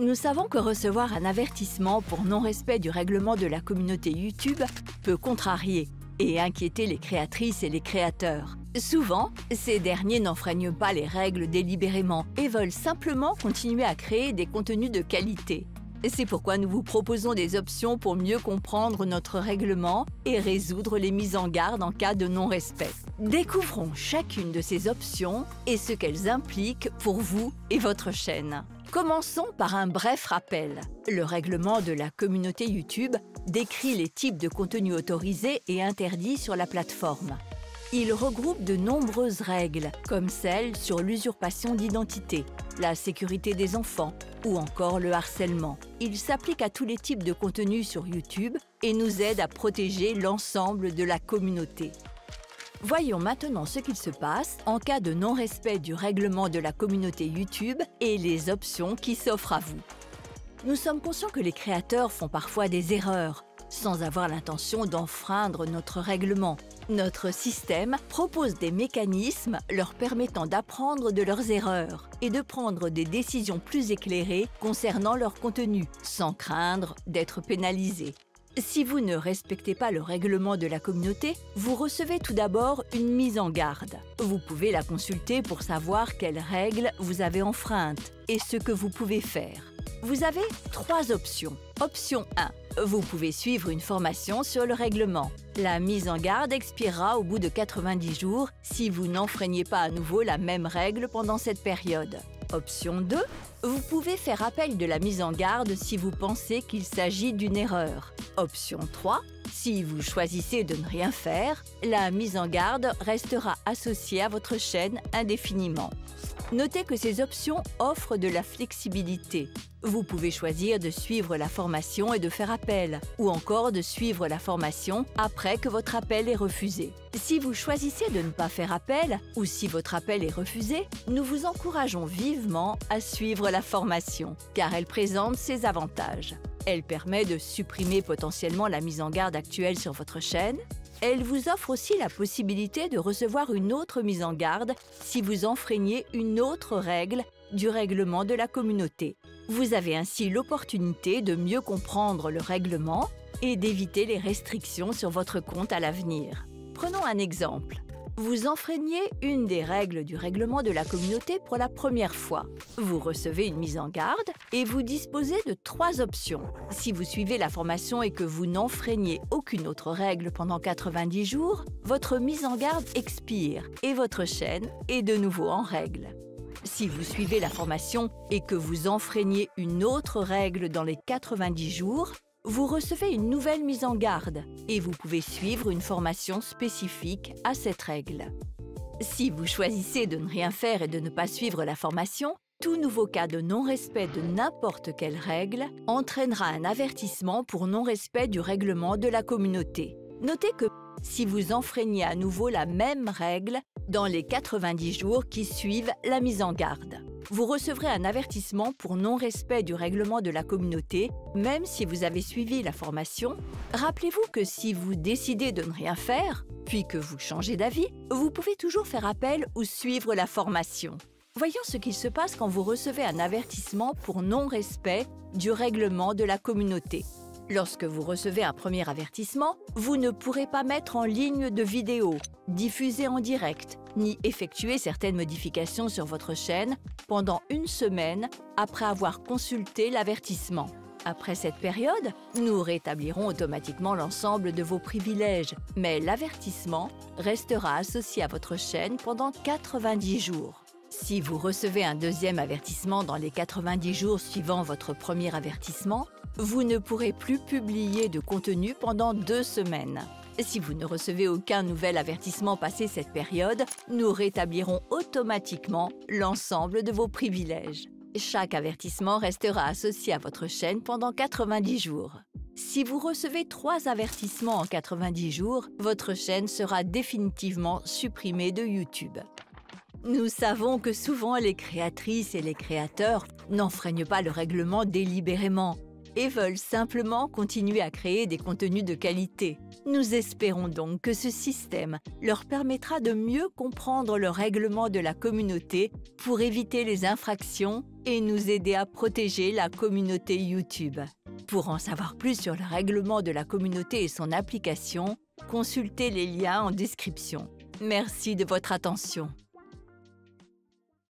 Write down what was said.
Nous savons que recevoir un avertissement pour non-respect du règlement de la communauté YouTube peut contrarier et inquiéter les créatrices et les créateurs. Souvent, ces derniers n'enfreignent pas les règles délibérément et veulent simplement continuer à créer des contenus de qualité. C'est pourquoi nous vous proposons des options pour mieux comprendre notre règlement et résoudre les mises en garde en cas de non-respect. Découvrons chacune de ces options et ce qu'elles impliquent pour vous et votre chaîne. Commençons par un bref rappel. Le règlement de la communauté YouTube décrit les types de contenus autorisés et interdits sur la plateforme. Il regroupe de nombreuses règles, comme celles sur l'usurpation d'identité, la sécurité des enfants ou encore le harcèlement. Il s'applique à tous les types de contenus sur YouTube et nous aide à protéger l'ensemble de la communauté. Voyons maintenant ce qu'il se passe en cas de non-respect du règlement de la communauté YouTube et les options qui s'offrent à vous. Nous sommes conscients que les créateurs font parfois des erreurs, sans avoir l'intention d'enfreindre notre règlement. Notre système propose des mécanismes leur permettant d'apprendre de leurs erreurs et de prendre des décisions plus éclairées concernant leur contenu, sans craindre d'être pénalisés. Si vous ne respectez pas le règlement de la communauté, vous recevez tout d'abord une mise en garde. Vous pouvez la consulter pour savoir quelles règles vous avez enfreintes et ce que vous pouvez faire. Vous avez trois options. Option 1. Vous pouvez suivre une formation sur le règlement. La mise en garde expirera au bout de 90 jours si vous n'enfreignez pas à nouveau la même règle pendant cette période. Option 2. Vous pouvez faire appel de la mise en garde si vous pensez qu'il s'agit d'une erreur. Option 3. Si vous choisissez de ne rien faire, la mise en garde restera associée à votre chaîne indéfiniment. Notez que ces options offrent de la flexibilité. Vous pouvez choisir de suivre la formation et de faire appel, ou encore de suivre la formation après que votre appel est refusé. Si vous choisissez de ne pas faire appel, ou si votre appel est refusé, nous vous encourageons vivement à suivre la formation, car elle présente ses avantages. Elle permet de supprimer potentiellement la mise en garde actuelle sur votre chaîne, elle vous offre aussi la possibilité de recevoir une autre mise en garde si vous enfreignez une autre règle du règlement de la communauté. Vous avez ainsi l'opportunité de mieux comprendre le règlement et d'éviter les restrictions sur votre compte à l'avenir. Prenons un exemple. Vous enfreignez une des règles du règlement de la communauté pour la première fois. Vous recevez une mise en garde et vous disposez de trois options. Si vous suivez la formation et que vous n'enfreignez aucune autre règle pendant 90 jours, votre mise en garde expire et votre chaîne est de nouveau en règle. Si vous suivez la formation et que vous enfreignez une autre règle dans les 90 jours, vous recevez une nouvelle mise en garde et vous pouvez suivre une formation spécifique à cette règle. Si vous choisissez de ne rien faire et de ne pas suivre la formation, tout nouveau cas de non-respect de n'importe quelle règle entraînera un avertissement pour non-respect du règlement de la communauté. Notez que si vous enfreignez à nouveau la même règle dans les 90 jours qui suivent la mise en garde vous recevrez un avertissement pour non-respect du règlement de la communauté, même si vous avez suivi la formation. Rappelez-vous que si vous décidez de ne rien faire, puis que vous changez d'avis, vous pouvez toujours faire appel ou suivre la formation. Voyons ce qu'il se passe quand vous recevez un avertissement pour non-respect du règlement de la communauté. Lorsque vous recevez un premier avertissement, vous ne pourrez pas mettre en ligne de vidéo, diffuser en direct, ni effectuer certaines modifications sur votre chaîne pendant une semaine après avoir consulté l'avertissement. Après cette période, nous rétablirons automatiquement l'ensemble de vos privilèges, mais l'avertissement restera associé à votre chaîne pendant 90 jours. Si vous recevez un deuxième avertissement dans les 90 jours suivant votre premier avertissement, vous ne pourrez plus publier de contenu pendant deux semaines. Si vous ne recevez aucun nouvel avertissement passé cette période, nous rétablirons automatiquement l'ensemble de vos privilèges. Chaque avertissement restera associé à votre chaîne pendant 90 jours. Si vous recevez trois avertissements en 90 jours, votre chaîne sera définitivement supprimée de YouTube. Nous savons que souvent les créatrices et les créateurs n'enfreignent pas le règlement délibérément et veulent simplement continuer à créer des contenus de qualité. Nous espérons donc que ce système leur permettra de mieux comprendre le règlement de la communauté pour éviter les infractions et nous aider à protéger la communauté YouTube. Pour en savoir plus sur le règlement de la communauté et son application, consultez les liens en description. Merci de votre attention.